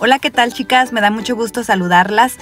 Hola, ¿qué tal chicas? Me da mucho gusto saludarlas.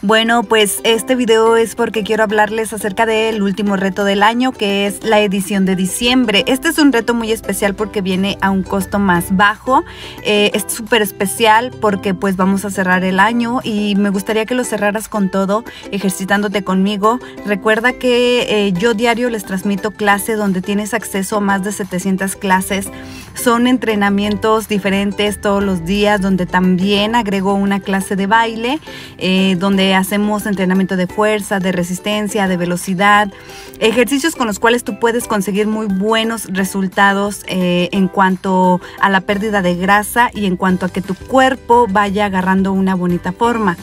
Bueno, pues este video es porque quiero hablarles acerca del último reto del año, que es la edición de diciembre. Este es un reto muy especial porque viene a un costo más bajo. Eh, es súper especial porque pues vamos a cerrar el año y me gustaría que lo cerraras con todo, ejercitándote conmigo. Recuerda que eh, yo diario les transmito clase donde tienes acceso a más de 700 clases. Son entrenamientos diferentes todos los días, donde también agrego una clase de baile, eh, donde hacemos entrenamiento de fuerza, de resistencia, de velocidad, ejercicios con los cuales tú puedes conseguir muy buenos resultados eh, en cuanto a la pérdida de grasa y en cuanto a que tu cuerpo vaya agarrando una bonita forma.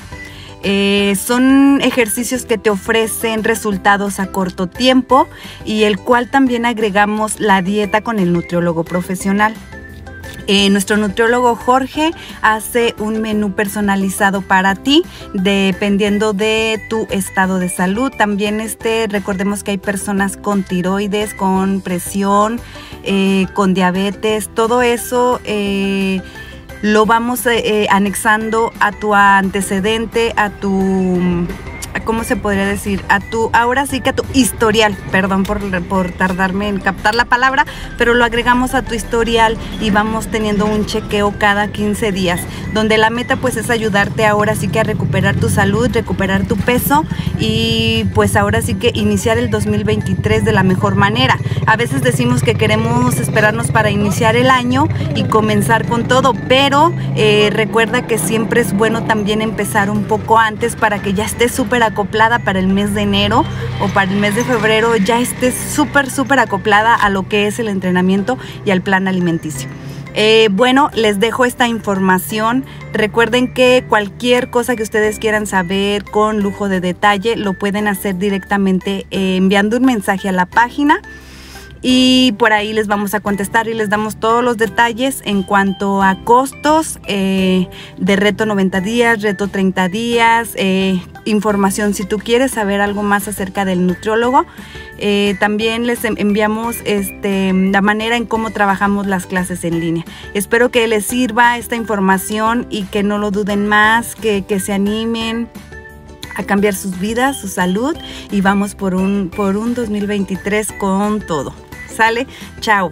Eh, son ejercicios que te ofrecen resultados a corto tiempo y el cual también agregamos la dieta con el nutriólogo profesional. Eh, nuestro nutriólogo Jorge hace un menú personalizado para ti dependiendo de tu estado de salud. También este, recordemos que hay personas con tiroides, con presión, eh, con diabetes, todo eso. Eh, lo vamos anexando a tu antecedente, a tu ¿cómo se podría decir? A tu, ahora sí que a tu historial, perdón por, por tardarme en captar la palabra, pero lo agregamos a tu historial y vamos teniendo un chequeo cada 15 días, donde la meta pues es ayudarte ahora sí que a recuperar tu salud, recuperar tu peso y pues ahora sí que iniciar el 2023 de la mejor manera. A veces decimos que queremos esperarnos para iniciar el año y comenzar con todo, pero eh, recuerda que siempre es bueno también empezar un poco antes para que ya estés súper acoplada para el mes de enero o para el mes de febrero, ya estés súper, súper acoplada a lo que es el entrenamiento y al plan alimenticio. Eh, bueno, les dejo esta información. Recuerden que cualquier cosa que ustedes quieran saber con lujo de detalle lo pueden hacer directamente eh, enviando un mensaje a la página y por ahí les vamos a contestar y les damos todos los detalles en cuanto a costos eh, de reto 90 días, reto 30 días, eh, información si tú quieres saber algo más acerca del nutriólogo. Eh, también les enviamos este, la manera en cómo trabajamos las clases en línea. Espero que les sirva esta información y que no lo duden más, que, se animen a cambiar sus vidas, su salud y vamos por un 2023 con todo. ¿Sale? Chao.